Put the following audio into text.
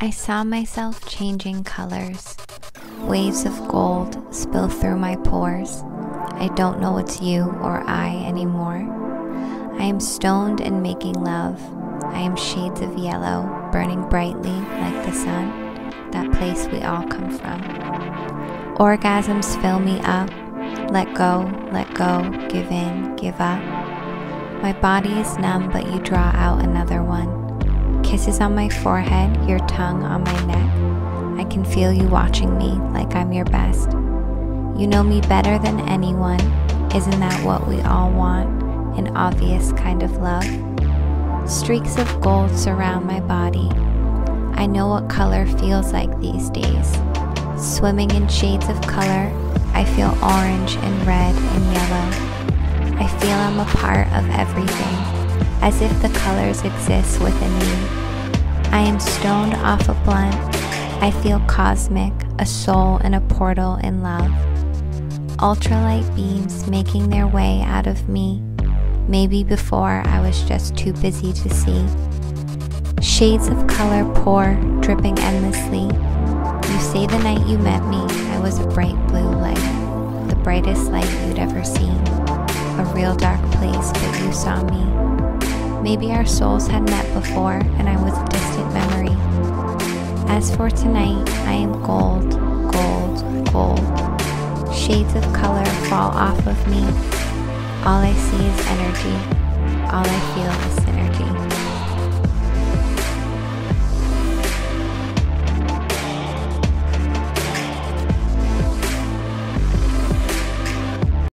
I saw myself changing colors. Waves of gold spill through my pores. I don't know it's you or I anymore. I am stoned and making love. I am shades of yellow, burning brightly like the sun, that place we all come from. Orgasms fill me up. Let go, let go, give in, give up. My body is numb, but you draw out another. Kisses on my forehead, your tongue on my neck. I can feel you watching me like I'm your best. You know me better than anyone. Isn't that what we all want? An obvious kind of love. Streaks of gold surround my body. I know what color feels like these days. Swimming in shades of color, I feel orange and red and yellow. I feel I'm a part of everything as if the colors exist within me. I am stoned off a blunt. I feel cosmic, a soul in a portal in love. Ultralight beams making their way out of me. Maybe before I was just too busy to see. Shades of color pour, dripping endlessly. You say the night you met me, I was a bright blue light, the brightest light you'd ever seen. A real dark place, but you saw me. Maybe our souls had met before and I was a distant memory. As for tonight, I am gold, gold, gold. Shades of color fall off of me. All I see is energy. All I feel is.